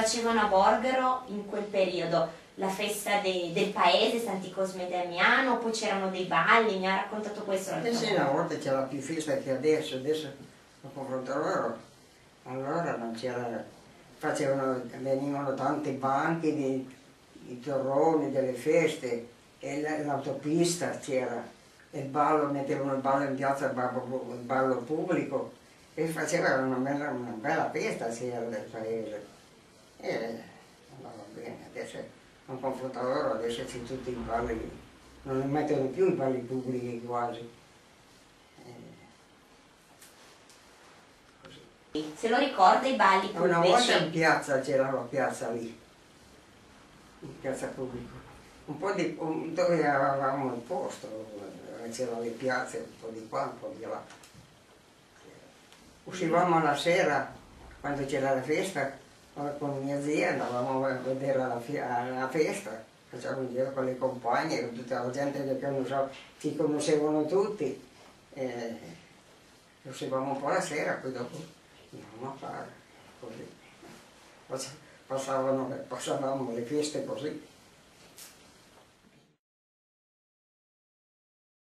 facevano a Borgaro in quel periodo? La festa de, del paese, Santi Cosme Damiano, poi c'erano dei balli, mi ha raccontato questo Eh sì, una volta c'era più festa che adesso, adesso a confronto loro, allora non c'era, facevano, venivano tanti banchi di, di torroni, delle feste, e la- l'autopista c'era, e il ballo, mettevano il ballo in piazza, il ballo, il ballo pubblico, e facevano una bella, una bella festa c'era del paese. E andava bene, adesso a confronto loro, adesso c'è tutti i balli, non mettono più i balli pubblici quasi. Eh. Se lo ricorda i balli Una volta in pubblici? piazza c'era la piazza lì, in piazza pubblica, un po' di, dove avevamo il posto, c'erano le piazze, un po' di qua, un po' di là. Uscivamo la sera, quando c'era la festa, con mia zia andavamo a vedere la, la festa, facevamo in giro con le compagne, con tutta la gente che conoscevo- ci conoscevano tutti. E uscivamo un po' la sera, poi dopo andavamo a fare così. Pass- Passavano, passavamo le feste così.